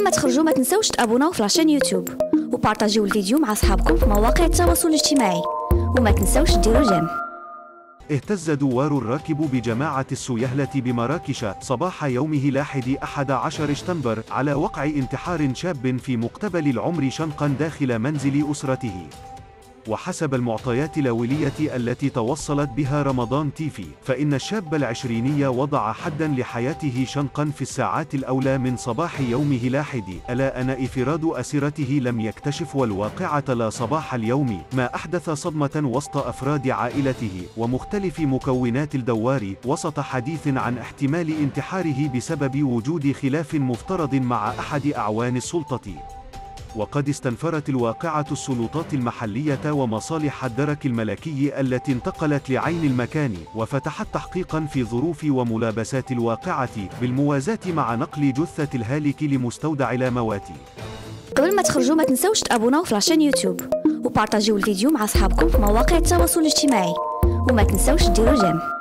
قبل ما تخرجوا ما تنسوش تابوناو في la chaîne يوتيوب وبارطاجيو الفيديو مع أصحابكم في مواقع التواصل الاجتماعي وما تنسوش ديروا j'aime اهتز دوار الراكب بجماعة السيهلة بمراكش صباح يومه لاحد 11 شتنبر على وقع انتحار شاب في مقتبل العمر شنقا داخل منزل أسرته. وحسب المعطيات الأولية التي توصلت بها رمضان تيفي فإن الشاب العشريني وضع حدا لحياته شنقا في الساعات الأولى من صباح يومه لاحد ألا أن إفراد أسرته لم يكتشف والواقعة لا صباح اليوم ما أحدث صدمة وسط أفراد عائلته. ومختلف مكونات الدوار وسط حديث عن احتمال انتحاره بسبب وجود خلاف مفترض مع أحد أعوان السلطة. وقد استنفرت الواقعة السلطات المحلية ومصالح الدرك الملكي التي انتقلت لعين المكان وفتحت تحقيقا في ظروف وملابسات الواقعة بالموازاة مع نقل جثة الهالك لمستودع الاموات قبل ما تخرجوا ما تنسوش تابوناو في la chaîne يوتيوب وبارطاجيو الفيديو مع أصحابكم في مواقع التواصل الاجتماعي. وما تنسوش ديروا j'aime.